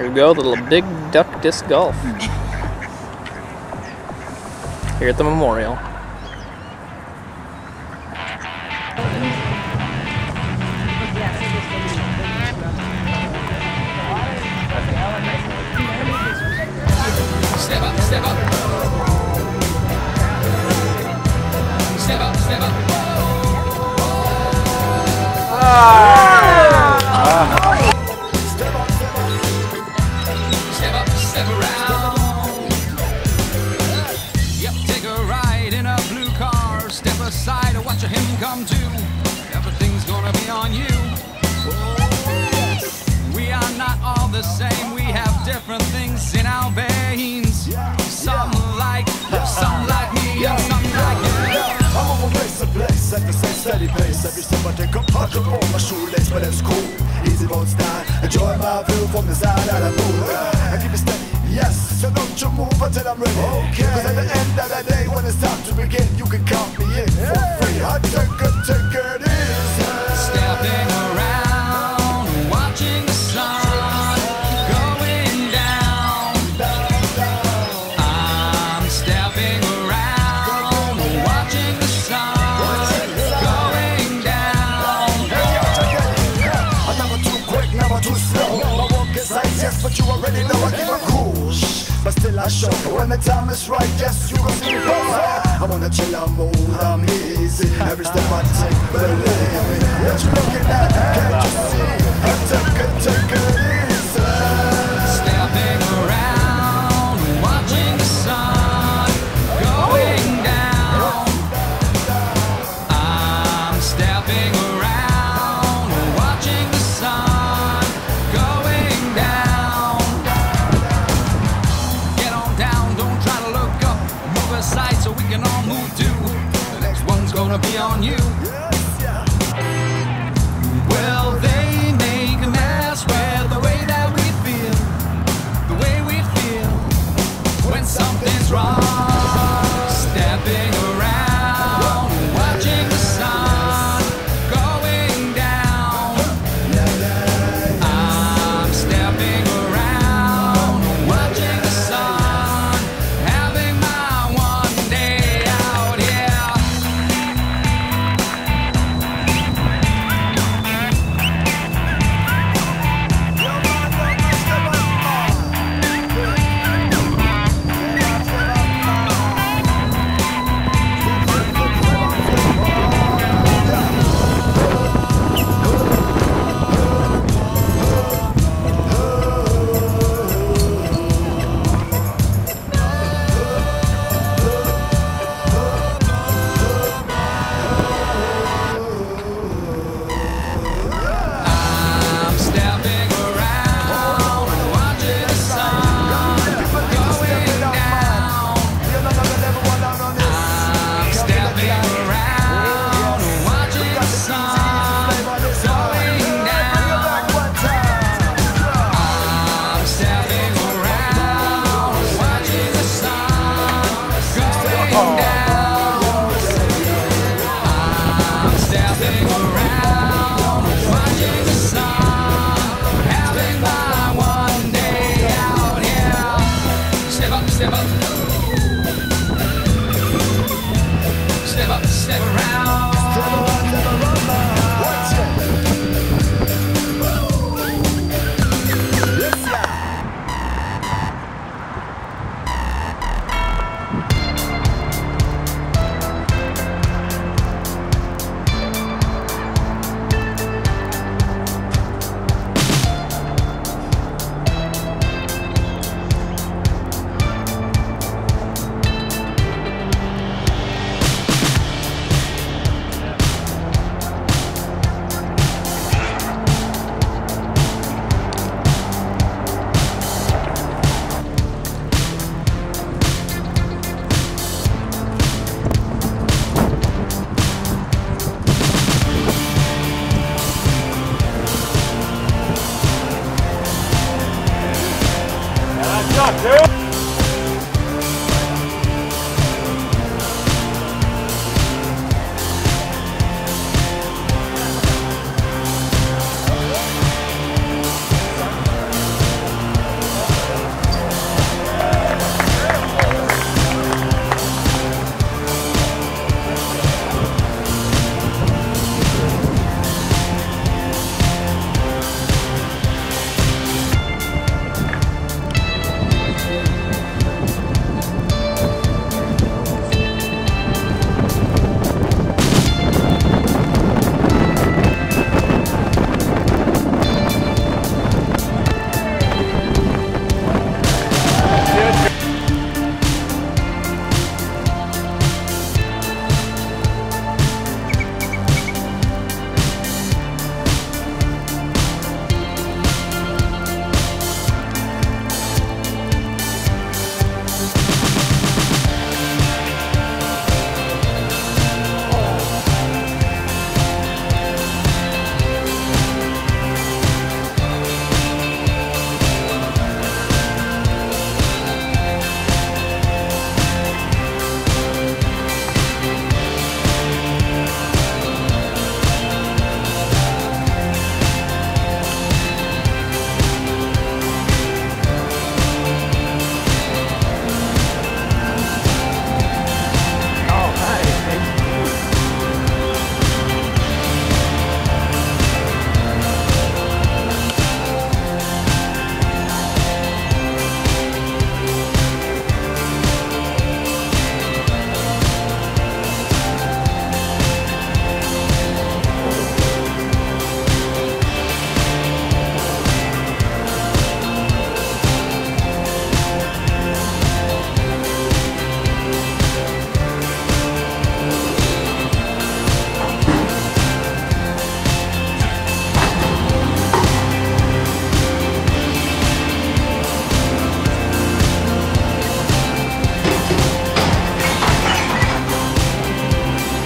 Here we go, the little big duck disc golf. Here at the memorial. Step up, step up. Step up, step up. Step aside and him come to. Everything's gonna be on you. We are not all the same. We have different things in our veins. Some like, some like me, and some like you. I'm on my place to place at the same steady pace. Every step I take, I'm up on my shoelace, but it's cool. Easy mode style. Enjoy my view from the side that I move. I keep it steady, yes. So don't you move until I'm ready. Okay. Cause at the end of the day, when it's time to begin, you can I show when the time is right, yes, you gon' see me. I'm on a chill out mode, I'm easy. Every step I take, believe me. What you looking at? Can't you see? I take it, take it easy.